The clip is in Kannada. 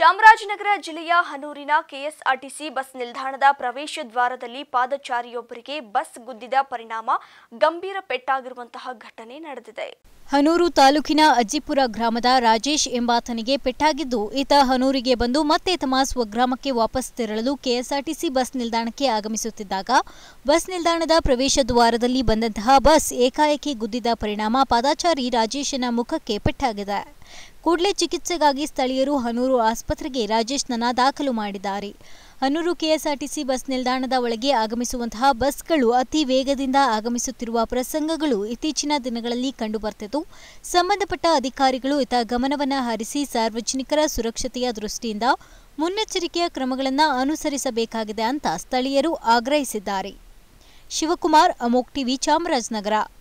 ಚಾಮರಾಜನಗರ ಜಿಲ್ಲೆಯ ಹನೂರಿನ ಕೆಎಸ್ಆರ್ಟಿಸಿ ಬಸ್ ನಿಲ್ದಾಣದ ಪ್ರವೇಶ ದ್ವಾರದಲ್ಲಿ ಪಾದಚಾರಿಯೊಬ್ಬರಿಗೆ ಬಸ್ ಗುದ್ದಿದ ಪರಿಣಾಮ ಗಂಭೀರ ಪೆಟ್ಟಾಗಿರುವಂತಹ ಘಟನೆ ನಡೆದಿದೆ. ಹನೂರು ತಾಲೂಕಿನ ಅಜ್ಜಿಪುರ ಗ್ರಾಮದ ರಾಜೇಶ್ ಎಂಬಾತನಿಗೆ ಪೆಟ್ಟಾಗಿದ್ದು, ಈತ ಹನೂರಿಗೆ ಬಂದು ಮತ್ತೆ ತಮ್ಮ ಸ್ವಗ್ರಾಮಕ್ಕೆ ವಾಪಸ್ ತೆರಳಲು ಕೆಎಸ್ಆರ್ಟಿಸಿ ಬಸ್ ನಿಲ್ದಾಣಕ್ಕೆ ಆಗಮಿಸುತ್ತಿದ್ದಾಗ, ಬಸ್ ನಿಲ್ದಾಣದ ಪ್ರವೇಶ ದ್ವಾರದಲ್ಲಿ ಬಂದಂತಹ ಬಸ್ ಏಕಾಏಕಿ ಗುದ್ದಿದ ಪರಿಣಾಮ ಪಾದಾಚಾರಿ ರಾಜೇಶನ ಮುಖಕ್ಕೆ ಪೆಟ್ಟಾಗಿದೆ. ಕೂಡಲೇ ಚಿಕಿತ್ಸೆಗಾಗಿ ಸ್ಥಳೀಯರು ಹನೂರು ಆಸ್ಪತ್ರೆಗೆ ರಾಜೇಶ್ನನ್ನ ದಾಖಲು ಮಾಡಿದ್ದಾರೆ. ಹನೂರು ಕೆಎಸ್ಆರ್ಟಿಸಿ ಬಸ್ ನಿಲ್ದಾಣದ ಒಳಗೆ ಆಗಮಿಸುವಂತಹ ಬಸ್ಗಳು ಅತಿ ವೇಗದಿಂದ ಆಗಮಿಸುತ್ತಿರುವ ಪ್ರಸಂಗಗಳು ಇತ್ತೀಚಿನ ದಿನಗಳಲ್ಲಿ ಕಂಡುಬರ್ತಿದ್ದು, ಸಂಬಂಧಪಟ್ಟ ಅಧಿಕಾರಿಗಳು ಇತ ಗಮನವನ್ನು ಹರಿಸಿ ಸಾರ್ವಜನಿಕರ ಸುರಕ್ಷತೆಯ ದೃಷ್ಟಿಯಿಂದ ಮುನ್ನೆಚ್ಚರಿಕೆಯ ಕ್ರಮಗಳನ್ನು ಅನುಸರಿಸಬೇಕಾಗಿದೆ ಅಂತ ಸ್ಥಳೀಯರು ಆಗ್ರಹಿಸಿದ್ದಾರೆ. ಶಿವಕುಮಾರ್, ಅಮೋಕ್ ಟಿವಿ ಚಾಮರಾಜನಗರ.